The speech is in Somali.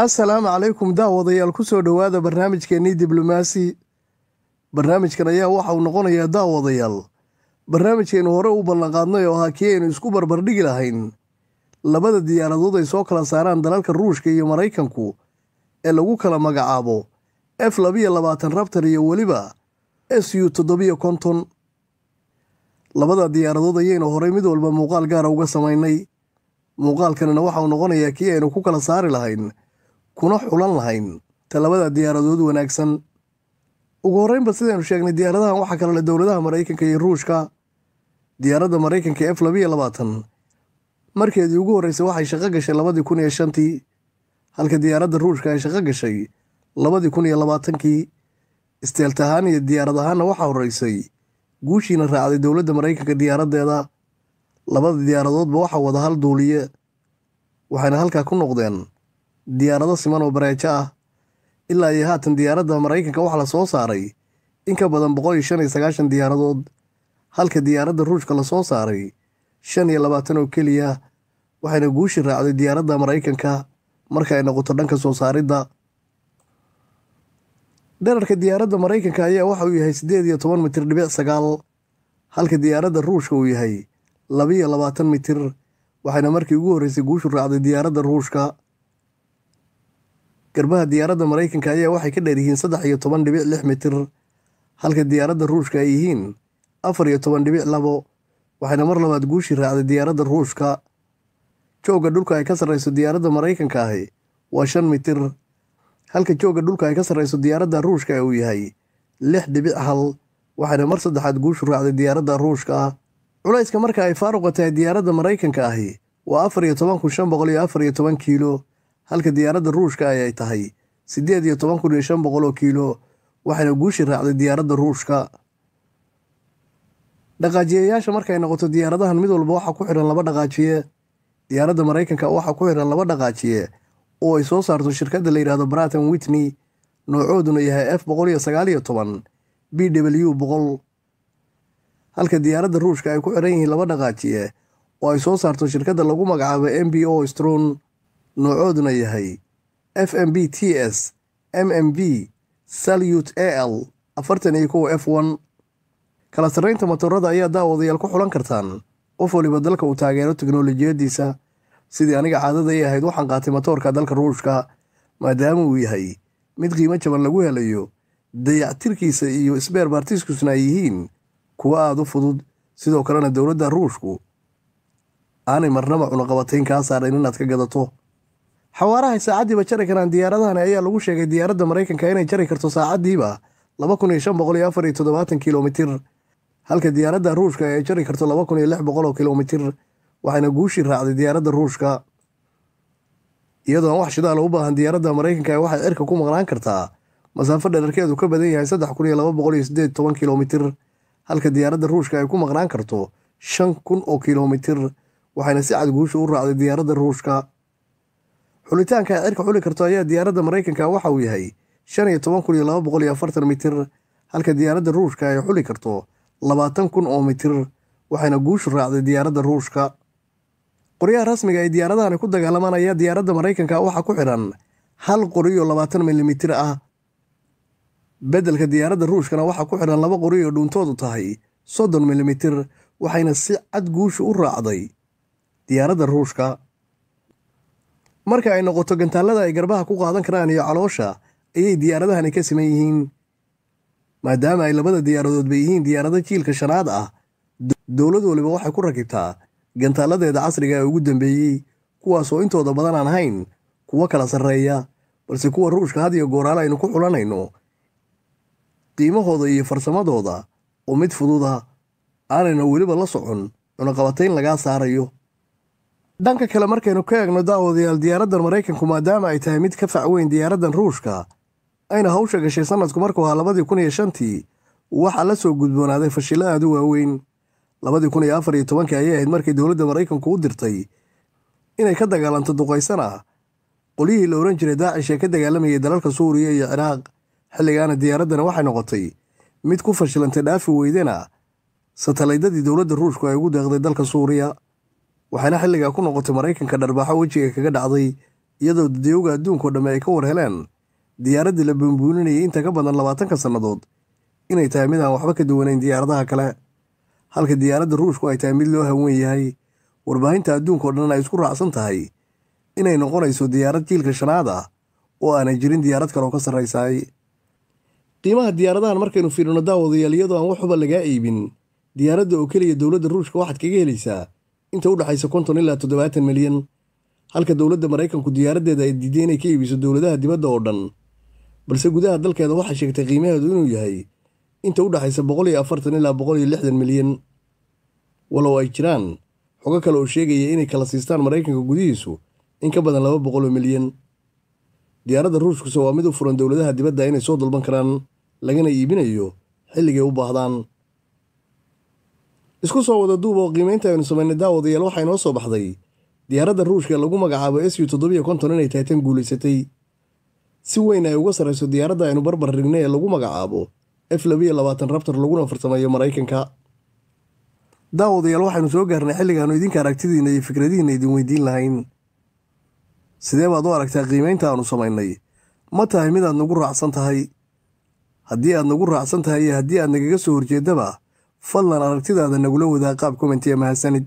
assalaamu calaykum daawadayaal ku soo dhowaada barnaamijkeennii diblomaasi barnaamijkan ayaa waxa uu noqonayaa daawadayaal. Barnaamijkeennu hore u ballanqaadnay oo ahaa kii aynu isku barbardhigi lahayn. Labada diyaaradood ay soo kala saaraan dalalka ruushka iyo maraykanku ee lagu kala magacaabo f labiyo labaatan rabtar iyo weliba s u toddobiyo konton. Labada diyaaradood ayaynu horey mid walba muuqaal gaara uga samaynay. Muuqaalkanina waxauu noqonayaa kii aynu ku kala saari lahayn kuna xulan lahayn. Talabada diyaaradood wanaagsan. Ugu horreynba sidaynu sheegnay diyaaradahan waxaa kala leh dowladaha maraykanka iyo ruushka. Diyaaradda maraykanka f labiyo labaatan markeedii ugu horreysay waxay shaqo gashay labadii kun iyo shantii. Halka diyaaradda ruushka ay shaqo gashay labadii kun iyo labaatankii. Isteelt ahaan iyo diyaarad ahaanna waxaa horreysay guushiina raacday dowladda maraykanka diyaaraddeeda. Labada diyaaradoodba waxaa wada hal duuliye waxayna halkaa ku noqdeen diyaarado siman oo bareejo ah ilaa iyo haatan diyaaradda maraykanka waxaa la soo saaray. In ka badan boqol iyo shan iyo sagaashan diyaaradood halka diyaaradda ruushka la soo saaray shan iyo labaatan oo keliya waxayna guushi raacday diyaaradda maraykanka marka ay noqoto dhanka soo saaridda. Dherarka diyaaradda maraykanka ayaa waxa uu yahay siddeed iyo toban mitir dhibic sagaal halka diyaaradda ruushka uu yahay labiyo labaatan mitir waxayna markii ugu horreysay guushu raacday diyaaradda ruushka garbaha diyaaradda maraykanka ayaa waxay ka dheer yihiin saddex iyo toban dhibic lix mitir halka diyaaradda ruushka ay yihiin afar iyo toban dhibic labo waxayna mar labaad guushii raacday diyaaradda ruushka. Joogga dhulka ay ka sarreyso diyaaradda maraykanka ahi waa shan mitir halka joogga dhulka ay ka sarreyso diyaaradda ruushka uu yahay lix dhibic hal waxayna mar saddexaad guushu raacday diyaaradda ruushka. Culayska marka ay faaruqa tahay diyaaradda maraykanka ahi waa afar iyo toban kun shan boqol iyo afar iyo toban kiilo halka diyaaradda ruushka ay tahay. Siddeed iyo toban kun iyo shan boqol oo kiilo waxayna guushi raacday diyaaradda ruushka. Dhaqaajiyayaasha markay noqoto diyaaradahan mid walba waxaa ku xidhan laba dhaqaajiye. Diyaaradda maraykanka waxaa ku xidhan laba dhaqaajiye oo ay soo saarto shirkadda la yidhahdo bratan witney noocooduna yahay f boqol iyo sagaal iyo toban b w boqol. Halka diyaaradda ruushka ay ku xidhan yihiin laba dhaqaajiye oo ay soo saarto shirkadda lagu magacaabo m b o stron noocooduna yahay f m b t s m m b salut a l afartan iyo kow f n kala sarraynta matoorada ayaa daawadayaal ku xulan kartaan. Qof waliba dalka uu taageero teknolojiyaddiisa sidii aniga caadada ay ahayd waxaan qaatay matoorka dalka ruushka maadaama uu yahay mid qiimo jaban lagu helayo dayactirkiisa iyo isbeer baartiiskusna ay yihiin kuwa aada u fudud. Sidoo kalena dowladda ruushku aanay marnaba cunaqabatayn kaa saarayn inaad ka gadato xawaarahay saacaddiiba jari karaan diyaaradahani ayaa lagu sheegay diyaaradda maraykanka inay jari karto saacaddiiba laba kun iyo shan boqol iyo afar iyo toddobaatan kilomitir. Halka diyaaradda ruushka ay jari karto laba kun iyo lix boqol oo kilomitir waxayna guushii raacday diyaaradda ruushka. Iyadoo aan wax shidaala u baahan diyaaradda maraykanka waxay cirka ku maqnaan kartaa masaafo dherarkeedu ka badan yahay saddex kun iyo laba boqol iyo siddeed toban kilomitir. Halka diyaaradda ruushka ay ku maqnaan karto shan kun oo kilomitir waxayna si cad guusha u raacday diyaaradda ruushka xulitaanka ay cirka xuli karto ayaa diyaaradda maraykanka waxa uu yahay shan iyo toban kun iyo laba boqol iyo afartan mitir halka diyaaradda ruushka ay xuli karto labaatan kun oo mitir waxayna guushu raacday diyaaradda ruushka. Qoryaha rasmiga ay diyaaradahani ku dagaalamaan ayaa diyaaradda maraykanka waxaa ku xidhan hal qoriyo labaatan milimitir ah. Beddelka diyaaradda ruushkana waxaa ku xidhan laba qori oo dhuuntoodu tahay soddon milimitir waxayna si cad guushu u raacday diyaaradda ruushka marka ay noqoto gantaallada ay garbaha ku qaadan karaan iyo caloosha ayay diyaaradahani ka siman yihiin. Maadaama ay labada diyaaradoodba yihiin diyaarado jiilka shanaad ah dowlad waliba waxay ku rakibtaa gantaaladeeda casriga ee ugu dambeeyey kuwaasoo intooda badan aan ahayn kuwo kala sarreeya balse kuwa ruushka had iyo gooraale aynu ku xulanayno. Qiimahooda iyo farsamadooda oo mid fududa aanayna weliba la socon cunaqabatayn lagaa saarayo dhanka kale markaynu ka eegno daawadayaal diyaaraddan maraykanku maadaama ay tahay mid ka fac weyn diyaaraddan ruushka ayna hawsha gashay sanadku markuu ahaa labadii kun iyo shantii waxaa la soo gudboonaaday fashillo aada u waaweyn. Labadii kun iyo afar iyo tobankii ayay ahayd markii dowladda maraykanku u dirtay inay ka dagaalanto duqaysana. Qolyihii la ohan jiray daacish ee ka dagaalamayay dalalka suuriya iyo ciraaq xilligaana diyaaraddana waxay noqotay mid ku fashilantay dhaafi weydena. Satalaydadii dowladda ruushku ay ugu deeqday dalka suuriya waxayna xilligaa ku noqotay maraykanka dharbaaxo wejiga kaga dhacday iyadoo dadayowga adduunkao dhamme ay ka war heleen. Diyaaraddii la buunbuuninayay inta ka badan labaatanka sannadood inay tahay mid aan waxba ka duwanayn diyaaradaha kale. Halka diyaaradda ruushku ay tahay mid loo hawen yahay warbaahinta adduunkao dhan ay isku raacsan tahay. Inay noqonayso diyaarad jiilka shanaad ah oo aanay jirin diyaarad kaloo ka sarraysaay. Qiimaha diyaaradahan markaynu fiirino daawadayaal iyadoo aan waxuba lagaa iibin. Diyaaradda oo keliya dowladda ruushka waxaad kaga helaysaa inta u dhexaysa konton ilaa toddobaatan milyan halka dowladda maraykanku diyaaraddeeda ay diiday inay ka iibiso dowladaha dibadda oo dhan. Balse gudaha dalkeeda waxay sheegtay qiimaheedu inuu yahay inta u dhexaysa boqol iyo afartan ilaa boqol iyo lixdan milyan. Walow ay jiraan xogo kale oo sheegaya inay kala siistaan maraykanka gudihiisu in ka badan laba boqol oo milyan. Diyaaradda ruushkuse waa mid u furan dowladaha dibadda inay soo dalban karaan lagana iibinayo xilligay u baahdaan isku soo wada duub oo qiimaynta aynu samaynay daawadayaal waxaa inoo soo baxday. Diyaaradda ruushka lagu magacaabo s u toddobiyo konton inay tahay tan guulaysatay. Si weyn ay uga sarrayso diyaaradda aynu barbar dhignay ee lagu magacaabo. F labiyo labaatan rabtar laguna farsameeyo maraykanka. Daawadayaal waxaynu soo gaarnay xilligaannu idinka aragtidiinna iyo fikradihiinna idin weydiin lahayn. Sidee baad u aragtaa qiimaynta aannu samaynay? Ma tahay midaad nagu raacsan tahay. Haddii aad nagu raacsan tahay iyo haddii aad nagaga soo horjeeddaba fadlan aragtidaada nagula wadaa qaab komentiya mahadsanid